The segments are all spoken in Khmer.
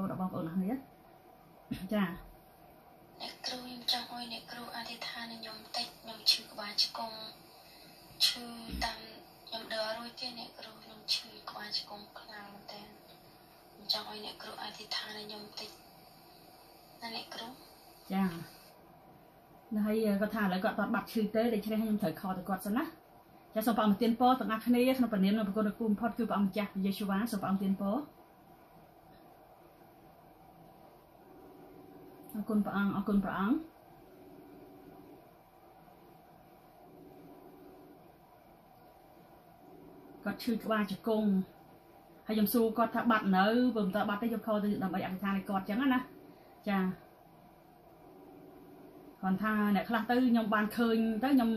ពរដល់បងប្អូនអរគ្នាចាអ្នកគ្រូខ្ញុំចង់ឲ្យអ្នកគ្រូអធិដ្ឋានខ្ញុំតិចខ្ញុំឈឺក្បាលឆ្កុំឈឺតាមខ្ញុំដើររួចទេអ្នកគ្រូខ្ញុំឈឺក្បាលឆ្កុំខ្លាំងមែនតើខ្ញុំចង់ឲ្យអ្នកគ្រូអធិដ្ឋានខ្ញុំតិចណាអ្នកគ្រូចាហើយគាត់ថាឥឡូវគាត់អត់បាត់ឈឺទេដូច្នេះខ្ញុំត្រូវខកទៅគាត់សិនណាចាសូមព្រះអង្គទានពរទាំងអស់គ្នាក្នុងព្រះនាមនៃព្រះគុណគូបំផុតគឺព្រះអង្គម្ចាស់យេស៊ូវ៉ាសូមព្រះអង្គទានពរ អរគុណព្រះអង្គអរគុណព្រះអង្គគាត់ឈឺក្បាលជង្គង់ហើយខ្ញុំសួរគាត់ថាបាត់នៅបើមិនតើបាត់ទេខ្ញុំខលទៅដើម្បីអធិដ្ឋានឲ្យគាត់ចឹងណាចាគាត់ថាអ្នកខ្លះទៅខ្ញុំបានឃើញទៅខ្ញុំ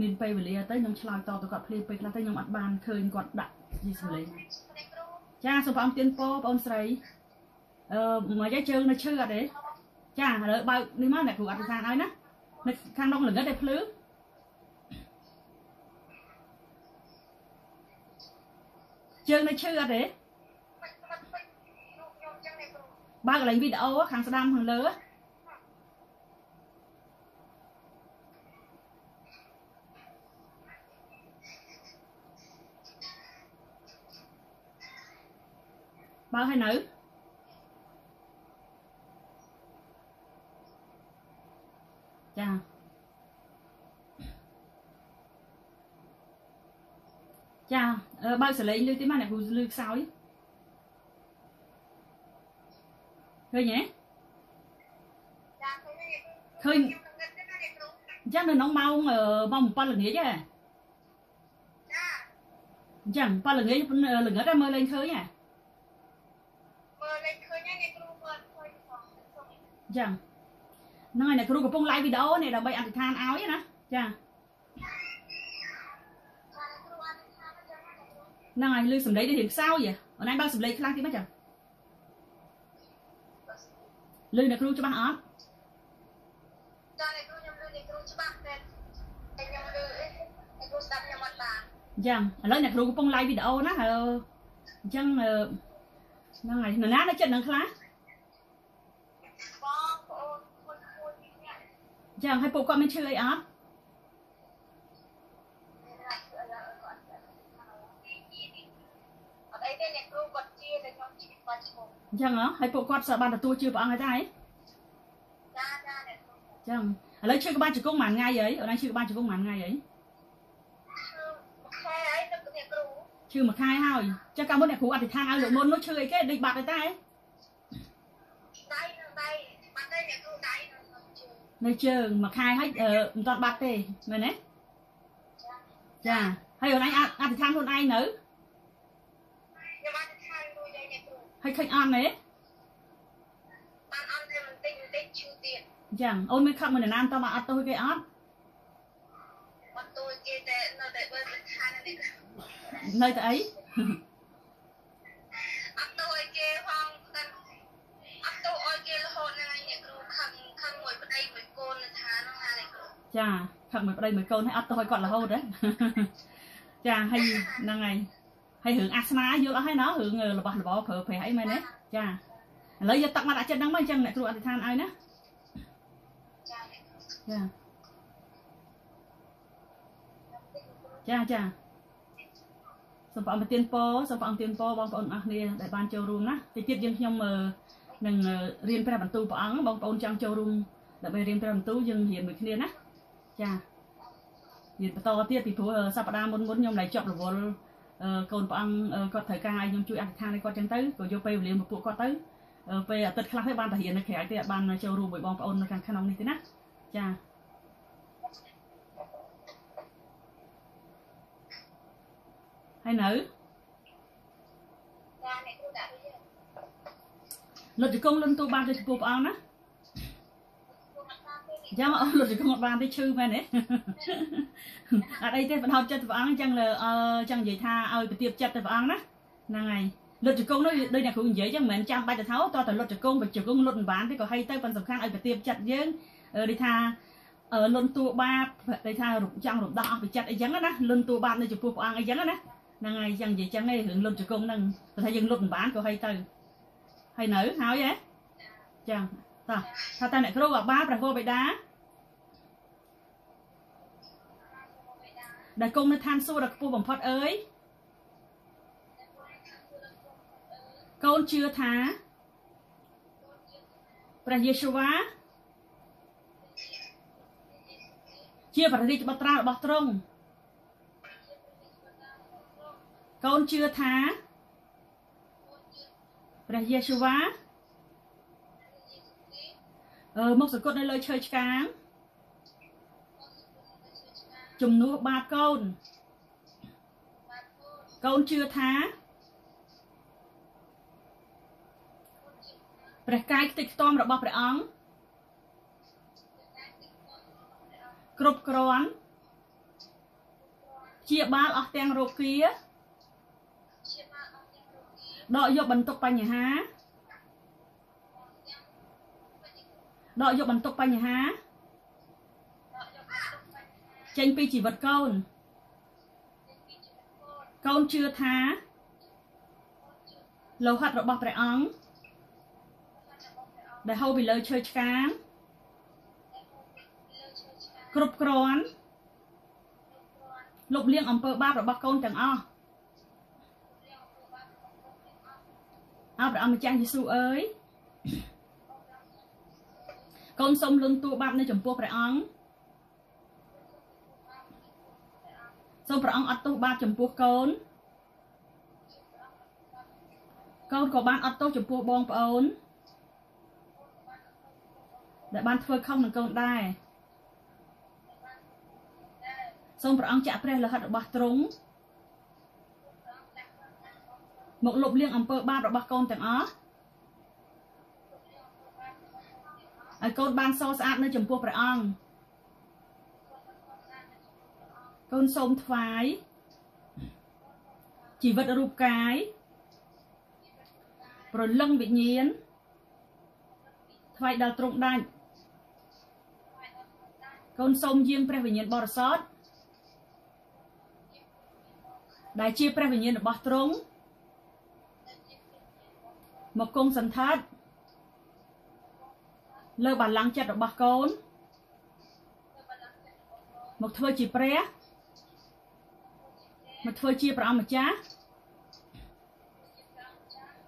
មានពេលវេលាទៅខ្ញុំឆ្លើយតទៅគាត់ភ្លាមពេលខ្លះទៅខ្ញុំអត់បានឃើញគាត់ដាក់យីសំឡេងចាសូមព្រះអង្គទានពរបងស្រីអឺ មកយាយជើងនៅឈឺអត់ទេចាឥឡូវបើកនេះមកអ្នកគ្រូអធិដ្ឋានឲ្យណានៅខាងក្នុងល្ងិតឯភ្លឺជើងនៅឈឺអត់ទេបើកកន្លែងវីដេអូខាងស្ដាំខាងលើបើកឲ្យនៅ ចាចាបើកសលេងលឺទីមកអ្នកគ្រូលឺខ្សោយឃើញទេឃើញចឹងនៅក្នុងម៉ោងម៉ោង7ល្ងាចហ៎ចាអញ្ហ៎មើលលេងឃើញហើយអ្នកគ្រូមើលឃើញផងអញ្ចឹងហ្នឹងហើយអ្នកគ្រូកំពុង live វីដេអូនេះដើម្បីអធិដ្ឋានឲ្យណាចាហ្នឹងហើយលឺសំឡេងនេះរៀងខ្សោយអូនឯងបើកសំឡេងខ្លាំងតិចមកចាលឺអ្នកគ្រូច្បាស់អត់ចាអ្នកគ្រូខ្ញុំលឺអ្នកគ្រូច្បាស់តែខ្ញុំលឺអ្នកគ្រូស្ដាប់ខ្ញុំអត់បានអញ្ចឹងឥឡូវអ្នកគ្រូកំពុង live វីដេអូណាហើយអញ្ចឹងហ្នឹងហើយនរណានៅចិត្តនឹងខ្លះ ចឹងហើយពួកគាត់មានឈឺអីអត់អត់អីទេអ្នកគ្រូគាត់ជាតែខ្ញុំឈឺគាត់ឈ្មោះអញ្ចឹងហ៎ហើយពួកគាត់បានទទួលជឿព្រះអង្គហើយតាចាចាអ្នកគ្រូចឹងឥឡូវឈឺក្បាលជង្គង់មួយថ្ងៃអីអូនឯងឈឺក្បាលជង្គង់មួយថ្ងៃអីឈឺមួយខែហើយចឹងកាលមុនអ្នកគ្រូអធិដ្ឋានឲ្យលោកមុននោះឈឺអីគេដេកបាត់ហើយតាដៃដៃបាត់ទេអ្នកគ្រូដៃនៅ ជើងមួយខែហើយមិនទាន់បាត់ទេមែនទេចាហើយអូនឯងអធិដ្ឋានខ្លួនឯងនៅខ្ញុំអធិដ្ឋានមួយឯងអ្នកគ្រូហើយឃើញអត់ទេបានអត់ទេបន្តិចបន្តិចឈឺទៀតចឹងអូនមានខឹកមួយណានតមកអត់ទោសគេអត់អត់ទោសគេតែនៅតែបើស្ថាននេះនៅតែអីអត់ទោសឲ្យគេផងអត់ទោសឲ្យគេរហូតហ្នឹងឯងអ្នកគ្រូខឹងខឹងមួយប្តីមួយកូននៅថាហ្នឹងណា អ្នកគ្រូចាខឹងមួយប្តីមួយកូនហើយអត់ទោសឲ្យគាត់រហូតហ៎ចាហើយហ្នឹងហើយហើយរឿងអាសនាយល់អស់ហើយណារឿងរបស់របរប្រើប្រាស់អីមែនទេចាឥឡូវយកទឹកមកដាក់ចិត្តហ្នឹងមកអញ្ចឹងអ្នកគ្រូអធិដ្ឋានឲ្យណាចាចាចាសូមព្រះអង្គទានពរសូមព្រះអង្គទានពរបងប្អូនអស់គ្នាដែលបានចូលរួមណាតិចទៀតយើងខ្ញុំនឹងរៀនព្រះបន្ទូលព្រះអង្គបងប្អូនចង់ចូលរួមដើម្បីរៀនព្រះបន្ទូលយើងរៀនមួយគ្នាណា ចារៀនបន្តទៀតពីព្រោះសប្តាហ៍មុនមុនខ្ញុំ lại ជាប់រវល់កូនព្រះអង្គគាត់ត្រូវការឲ្យខ្ញុំជួយអធិដ្ឋានឲ្យគាត់ចឹងទៅក៏យកពេលវេលាមកពួកគាត់ទៅពេលអាទិត្យខ្លះទៅបានតែរៀននៅក្រៅទេអត់បានចូលរួមមួយបងប្អូននៅខាងក្នុងនេះទេណាចាហើយនៅចាអ្នកគ្រូដាក់វាលុតជង្គង់លុនទូបានទៅចំពោះព្រះអង្គណា យ៉ាងអស់លុតជង្គង់អត់បានទេឈឺមែនទេអត់អីទេបដោតចិត្តព្រះអង្គចឹងលើចឹងនិយាយថាឲ្យប្រទៀបចិត្តទៅព្រះអង្គណាហ្នឹងហើយលុតជង្គង់នោះដូចអ្នកគ្រូនិយាយចឹងមិនមែនចាំបាច់ទៅថាតើតើលុតជង្គង់បើជង្គង់លុតមិនបានទេក៏ហីទៅប៉ុន្តែសំខាន់ឲ្យប្រទៀបចិត្តយើងដូចថាលុនតួបាបដូចថាចង់រំដោះអស់ពីចិត្តអីចឹងណាលុនតួបាបនៅចំពោះព្រះអង្គអីចឹងណាហ្នឹងហើយចឹងនិយាយចឹងឯងរឿងលុតជង្គង់ហ្នឹងតែថាយើងលុតមិនបានក៏ហីទៅហើយនៅហើយហ៎ចា តោះថាតើអ្នកគ្រូអាបាព្រះគោបិតាដែលគង់នៅឋានសួគ៌ដ៏ខ្ពស់បំផុតអើយកូនជឿថាព្រះយេស៊ូវ៉ាជាព្រះរាជបុត្រារបស់ទ្រង់កូនជឿថាព្រះយេស៊ូវ៉ាអឺ មកសង្កត់នៅលើឈើឆ្កាងជំនួសបាបកូនកូនជឿថាព្រះកាយខ្ទេចខ្ទាំរបស់ព្រះអង្គគ្រប់គ្រាន់ជាបាលអស់ទាំងរោគាដកយកបន្ទុកបញ្ហា ដកយកបន្ទុកបញ្ហាចេញពីជីវិតកូនកូនជឿថាលោហិតរបស់ព្រះអង្គដែលហូរពីលើឈើឆ្កាងគ្រប់គ្រាន់លុបលាងអំពើបាបរបស់កូនទាំងអស់អោព្រះអង្គម្ចាស់យេស៊ូវអើយ កូនសូមលន់តួបាបនៅចំពោះព្រះអង្គសូមព្រះអង្គអត់ទោសបាបចំពោះកូនកូនក៏បានអត់ទោសចំពោះបងប្អូនដែលបានធ្វើខុសនឹងកូនដែរសូមព្រះអង្គចាក់ព្រះលិខិតរបស់ទ្រង់មកលុបលាងអំពើបាបរបស់កូនទាំងអស់ ឲ្យកូនបានសស្អាតនៅចំពោះព្រះអង្គកូនសូមថ្វាយជីវិតរូបកាយប្រលឹងវិញ្ញាណថ្វាយដល់ទ្រង់ដាច់កូនសូមយាងព្រះវិញ្ញាណបរិសុទ្ធដែលជាព្រះវិញ្ញាណរបស់ទ្រង់មកគង់សន្តាន លើបល្ល័ង្កចិត្តរបស់កូនមកធ្វើជាព្រះមកធ្វើជាព្រះអម្ចាស់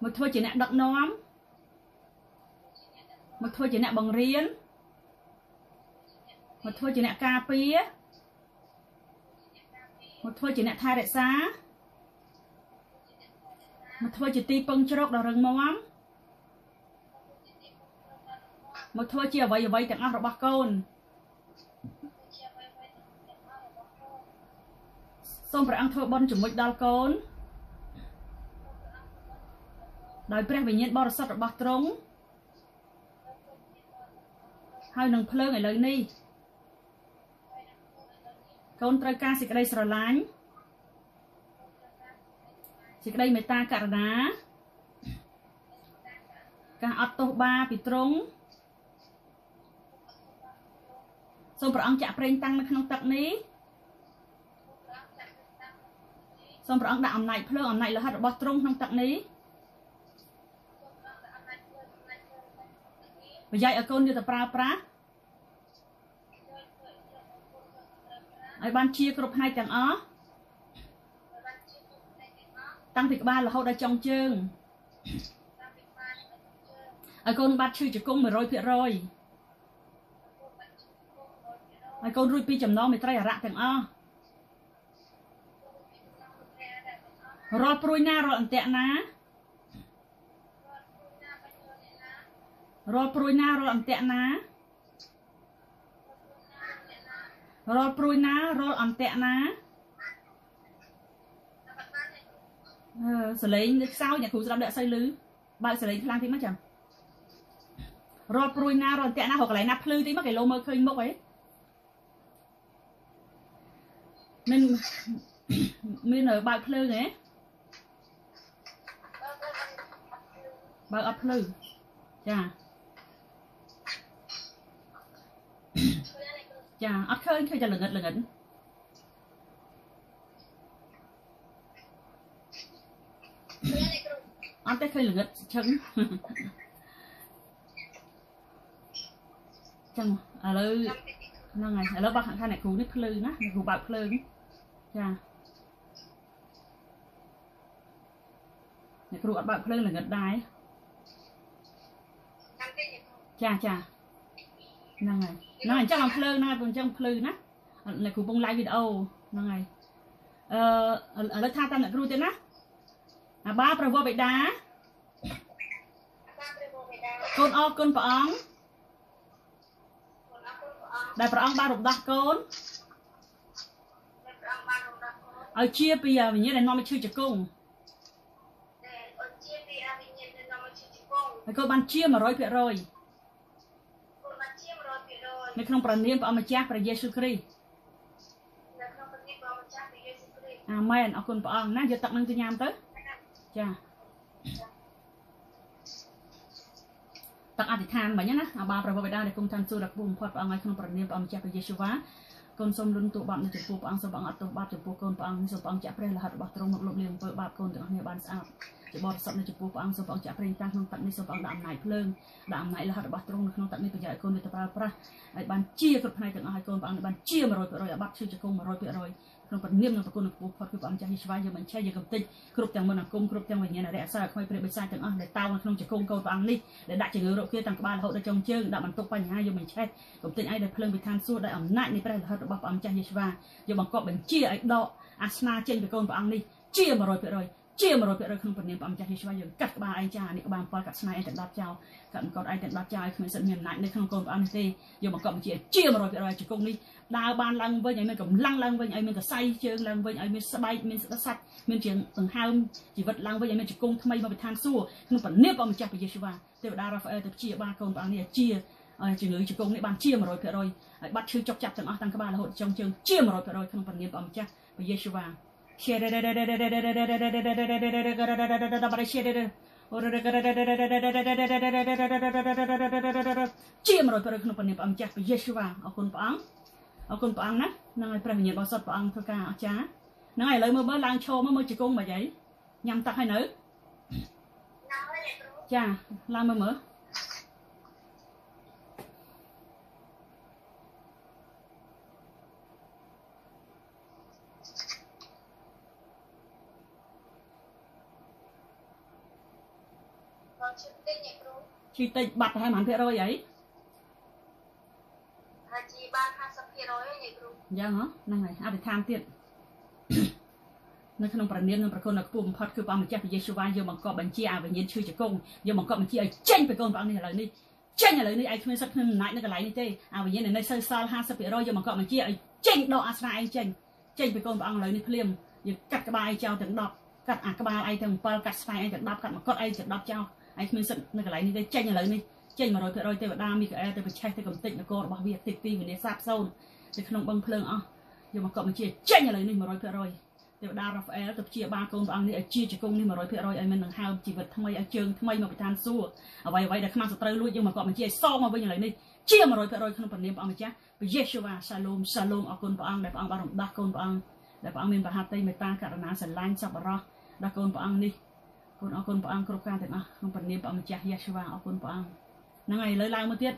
មកធ្វើជាអ្នកដឹកនាំមកធ្វើជាអ្នកបង្រៀនមកធ្វើជាអ្នកការពារមកធ្វើជាអ្នកថែរក្សាមកធ្វើជាទីពឹងជ្រកដ៏រឹងមាំ មកធ្វើជាអ្វីអ្វីទាំងអស់របស់កូនសូមព្រះអង្គធ្វើបុណ្យជាមួយដល់កូនដោយព្រះវិញ្ញាណបរិសុទ្ធរបស់ទ្រង់ហើយនឹងភ្លើងឥឡូវនេះកូនត្រូវការសេចក្តីស្រឡាញ់សេចក្តីមេត្តាករុណាការអត់ទោសបាពីទ្រង់ សូមព្រះអង្គចាក់ប្រេងតាំងនៅក្នុងទឹកនេះសូមព្រះអង្គដាក់អំណាចភ្លើងអំណាចលោហិតរបស់ទ្រង់ក្នុងទឹកនេះប្រយោជន៍ឲ្យកូនយកទៅប្រើប្រាស់ឲ្យបានជាគ្រប់ផ្នែកទាំងអស់តាំងពីក្បាលរហូតដល់ចុងជើងឲ្យកូនបាត់ឈឺជង្គង់100% ឲ្យកូនរួចពីចំណងមេត្រីអរៈទាំងអស់រាល់ព្រួយណារាល់អន្ទាក់ណារាល់ព្រួយណារាល់អន្ទាក់ណារាល់ព្រួយណារាល់អន្ទាក់ណាអឺសលេងនេះខ្សោយអ្នកគ្រូស្ដាប់ដាក់សូវលឺបើកសលេងខ្លាំងតិចមកចាំរាល់ព្រួយណារាល់អន្ទាក់ណារកកន្លែងណាភ្លឺតិចមកគេលោមើលឃើញមុខអី មិនមានបើកភ្លើងហ៎បើកអត់ភ្លឺចាចាអត់ឃើញឃើញតែល្ងិតល្ងិតអត់ទេឃើញឃើញល្ងិតឈឹងចឹងឥឡូវហ្នឹងហើយឥឡូវបើខាងអ្នកគ្រូនេះភ្លឺណាអ្នកគ្រូបើកភ្លើង ចាអ្នកគ្រូអត់បើកភ្លើងល្ងិតដែរចាចាហ្នឹងហើយហ្នឹងអញ្ចឹងអំភ្លើងហ្នឹងអញ្ចឹងភ្លឺណាអ្នកគ្រូពង live វីដេអូហ្នឹងហើយអឺឥឡូវថាតាមអ្នកគ្រូទៀតណាអាបាប្រវត្តិបិតាកូនអរគុណព្រះអង្គដែលព្រះអង្គបានរំដោះកូន ឲ្យជាពីវិញ្ញាណដែលនាំឲ្យឈឺជង្គង់ហើយកូនបានជា100%នៅក្នុងព្រះនាមព្រះអម្ចាស់ព្រះយេស៊ូវគ្រីស្ទអាមែនអរគុណព្រះអង្គណាយកទឹកនឹងទៅញ៉ាំទៅចាទឹកអធិដ្ឋានមិញណាអាបាប្រវត្តិបិតាដែលគុំតាមសួរដល់គូបំផុតព្រះអង្គឲ្យក្នុងព្រះនាមព្រះអម្ចាស់ព្រះយេស៊ូវវ៉ា កូនសូមលន់ទូបាបនៅចំពោះព្រះអង្គសូមព្រះអង្គអត់ទោសបាបចំពោះកូនព្រះអង្គសូមព្រះអង្គចាក់ព្រះលិខិតរបស់ទ្រង់មកលុបលាងអំពើបាបកូនទាំងអស់គ្នាបានស្អាតជាបរិសុទ្ធនៅចំពោះព្រះអង្គសូមព្រះអង្គចាក់ប្រេងតាំងក្នុងទឹកនេះសូមព្រះអង្គដាក់អំណាចភ្លើងដាក់អំណាចលិខិតរបស់ទ្រង់នៅក្នុងទឹកនេះប្រយោជន៍ឲ្យកូនវាទៅប្រើប្រាស់ឲ្យបានជាគ្រប់ផ្នែកទាំងអស់ឲ្យកូនព្រះអង្គបានជា100%ឲ្យបាត់ឈឺជង្គង់100% ក្នុងព្រះនាមនិងប្រគុណនឹងពូផុតគឺព្រះអង្គចាស់យេស៊ូវយើងបញ្ឆេះយើងកំតិចគ្រប់ទាំងមន្តអាគមគ្រប់ទាំងវិញ្ញាណរៈអសរខ្វៃព្រះបិសាចទាំងអស់ដែលតោនៅក្នុងជង្គង់កូនព្រះអង្គនេះដែលដាក់ជំងឺរោគគេទាំងក្បាលរហូតដល់ចុងជើងដាក់បន្ទុកបញ្ហាយើងបញ្ឆេះកំតិចឲ្យដែលភ្លើងវិធានសួរដោយអំណាចនៃព្រះលិខិតរបស់ព្រះអង្គចាស់យេស៊ូវយើងបង្កប់បញ្ជាឲ្យដកអាសនាចេញពីកូនព្រះអង្គនេះជា100% ជា100%ក្នុងព្រះនាមព្រះម្ចាស់យេស៊ូវយើងកាត់ក្បាលឯងចានេះក្បាល7កាត់ស្នែឯងទាំង10ចោលកាត់មកត់ឯងទាំង10ចោលឲ្យគ្មានសិទ្ធិមានអំណាចនៅក្នុងកូនព្រះអង្គនេះទេយកមកកប់បញ្ជាជា100%ជង្គង់នេះដើរបានឡើងវិញឲ្យមានកម្លាំងឡើងវិញឲ្យមានកសៃជើងឡើងវិញឲ្យមានស្បែកមានស្សាច់មានជាងដង្ហើមជីវិតឡើងវិញឲ្យមានជង្គង់ថ្មីមកពិធានសួរក្នុងព្រះនាមព្រះម្ចាស់ព្រះយេស៊ូវទេវតារ៉ាហ្វអែលទៅជាបានកូនព្រះអង្គនេះជាជំងឺជង្គង់នេះបានជា100%ហើយបាត់ឈឺចុកចាប់ទាំងអស់ទាំងក្បាលរហូតចុងជើងជា100%ក្នុងព្រះនាមព្រះម្ចាស់ព្រះយេស៊ូវ ជា100%ក្នុងព្រះនាមព្រះម្ចាស់ព្រះយេស៊ូវអរគុណព្រះអង្គអរគុណព្រះអង្គណាហ្នឹងហើយព្រះវិញ្ញាណបរិសុទ្ធព្រះអង្គធ្វើការអស្ចារ្យហ្នឹងហើយឥឡូវមើលមើលឡើងឈរមើលមើលជង្គង់មកយាយញ៉ាំទឹកហើយនៅចាឡើងមើលមើល ជីតិចបាត់ប្រហែលប៉ុន្មានភាគរយអីហាជីបាន50%ហើយញ៉ៃគ្រូអញ្ចឹងហ៎ហ្នឹងហើយអធិដ្ឋានទៀតនៅក្នុងប្រនាមនិងប្រគុណនៅខ្ពស់បំផុតគឺព្រះម្ចាស់ព្រះយេស៊ូវយកបង្កប់បញ្ជាឲ្យវិញ្ញាណឈឺជង្គង់យកបង្កប់បញ្ជាឲ្យចេញពីកូនព្រះអង្គនេះឥឡូវនេះចេញឥឡូវនេះឯងគ្មានសិទ្ធិគ្មានអំណាចនៅកន្លែងនេះទេអាវិញ្ញាណនៅសើសល់50%យកបង្កប់បញ្ជាឲ្យចេញដកអាសនៈឯងចេញចេញពីកូនព្រះអង្គឥឡូវនេះភ្លាមយើងកាត់ក្បាលឯងចោលទាំង10កាត់អាក្បាលឯងទាំង7កាត់ស្នែឯងទាំង10កាត់មកុដឯងទាំង10ចោល ឯងគ្មានសិទ្ធនៅកន្លែងនេះទេចេញឥឡូវនេះចេញ100%ទេវតាមីកាអែលទៅប្រឆេះទៅកំតិចនគររបស់វាតិចទីវិនិច្ឆ័យសាបសូន្យនៅក្នុងបឹងភ្លើងអស់យកមកកប់បញ្ជាចេញឥឡូវនេះ100%ទេវតារ៉ាហ្វអែលទៅព្យាបាលកូនព្រះអង្គនេះឲ្យជាជង្គង់នេះ100%ឲ្យមានដង្ហើមជីវិតថ្មីឲ្យជើងថ្មីមកពិធានសួរអ្វីអ្វីដែលខ្មាស់សត្រូវលួចយកមកកប់បញ្ជាឲ្យសងមកវិញឥឡូវនេះជា100%ក្នុងព្រះនាមព្រះអង្គម្ចាស់ព្រះយេស៊ូវសាឡូមសាឡូមអរគុណព្រះអង្គដែលព្រះអង្គបានរំដោះកូនព្រះអង្គដែលព្រះអង្គមានប្រហាតីមេត្តាករុណាស្រឡាញ់សប្បុរសដល់កូនព្រះអង្គនេះ កូនអរគុណព្រះអង្គគ្រប់ការទាំងអស់ក្នុងព្រះនាមព្រះម្ចាស់យេស៊ូវអរគុណព្រះអង្គហ្នឹងហើយឥឡូវឡើងមកទៀត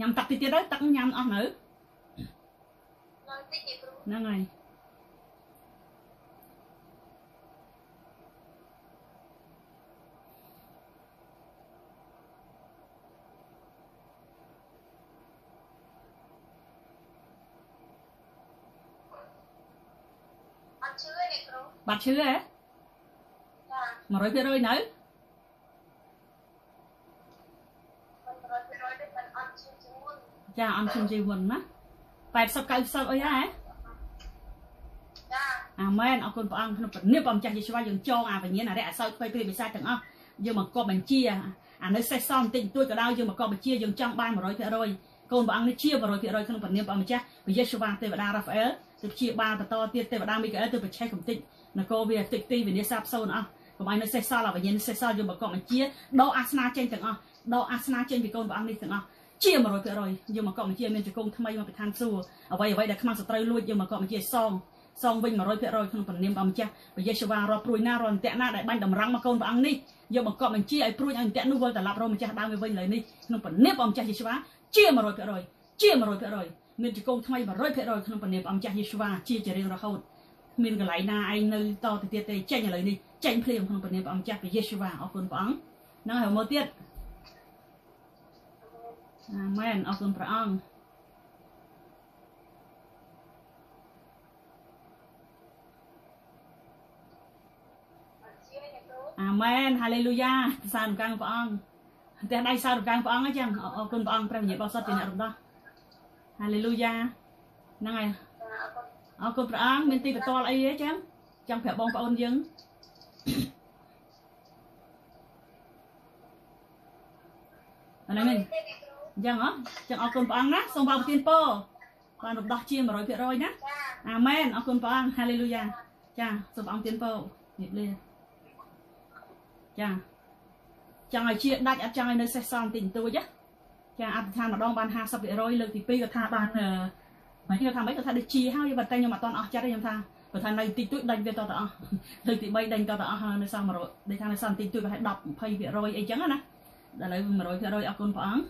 ញ៉ាំទឹកតិចទៀតទៅទឹកញ៉ាំអស់នៅហ្នឹងហើយបាត់ឈឺហ៎ 100%នៅចាអត់ឈឺជីវិនណា80 90អីហ៎អាមែនអរគុណព្រះអង្គក្នុងព្រះនាមព្រះម្ចាស់យេស៊ូវយើងចងអាវិញ្ញាណអរិយអសោចផ្ទៃព្រាបិសាចទាំងអស់យើងមកកប់បញ្ជាអានៅសេះសំបន្តិចបន្តួចក៏ដោយយើងមកកប់បញ្ជាយើងចង់បាន100%កូនព្រះអង្គនេះជា100%ក្នុងព្រះនាមព្រះម្ចាស់ព្រះយេស៊ូវទេវតារ៉ាហ្វអែលទៅព្យាបាលបន្តទៀតទេវតាមីកាអែលទៅប្រឆេះកំតិចនគរវាតិចទីវិនិច្ឆ័យសាបសូន្យអស់ កុំឲ្យនៅសេះសល់អវិញ្ញាណសេះសល់យកមកកប់បញ្ជាដកអាសនាចេញទាំងអស់ដកអាសនាចេញពីកូនព្រះអង្គនេះទាំងអស់ជា100%យកមកកប់បញ្ជាមានជង្គង់ថ្មីមកពិធានសួរអ្វីអ្វីដែលខ្មាស់សត្រូវលួចយកមកកប់បញ្ជាសងសងវិញ100%ក្នុងព្រះនាមព្រះម្ចាស់ព្រះយេស៊ូវវ៉ារាប់ព្រួយណារាល់អន្ទាក់ណាដែលបាញ់តម្រង់មកកូនព្រះអង្គនេះយកបង្កប់បញ្ជាឲ្យព្រួយឲ្យអន្ទាក់នោះវិលត្រឡប់រកម្ចាស់ដើមវាវិញឡើយនេះក្នុងព្រះនាមព្រះម្ចាស់យេស៊ូវវ៉ាជា100%ជា100%មានជាកូនថ្មី100%ក្នុងព្រះនាមព្រះម្ចាស់យេស៊ូវវ៉ាជាជារៀងរហូតមានកន្លែងណាឯងនៅតទៅទៀតទេចេញឥឡូវនេះ ចេញភ្លាមក្នុងព្រះនាមព្រះម្ចាស់ព្រះយេស៊ូវវ៉ាអរគុណព្រះអង្គនឹងហើយមកទៀតអាមែនអរគុណព្រះអង្គអាមែនហាឡេលូយ៉ាសរសើរកាំងព្រះអង្គផ្ទះដៃសរសើរកាំងព្រះអង្គអញ្ចឹងអរគុណព្រះអង្គព្រះវិញ្ញាណបរិសុទ្ធជាអ្នករំដោះហាឡេលូយ៉ាហ្នឹងហើយអរគុណព្រះអង្គមានទីបន្ទាល់អីទេចឹងចង់ប្រាប់បងប្អូនយើង អរមែនអញ្ចឹងហ៎ចឹងអរគុណព្រះអង្គណាសូមបងប្រទានពរបានរំដោះជា100%ណាអាមែនអរគុណព្រះអង្គហាឡេលូយ៉ាចាសូមព្រះអង្គទានពរនិយាយលាចាចង់ឲ្យជាដាច់អត់ចង់ឲ្យនៅសេះសល់បន្តិចបន្តួចណាចាអធិដ្ឋានម្ដងបាន50%លើកទី2គាត់ថាបានមិនខ្ញុំថាមិនគាត់ថាដូចជាហើយប៉ុន្តែខ្ញុំអត់តន់អស់ចិត្តទេខ្ញុំថាគាត់ថានៅតិចតួចដាច់វាតទៅអស់លើកទី3ដាច់តទៅអស់នៅសល់100ដូចថានៅសល់តិចតួចប្រហែល10 20%អីចឹងណា ដល់ឥឡូវ100%អរគុណព្រះអង្គ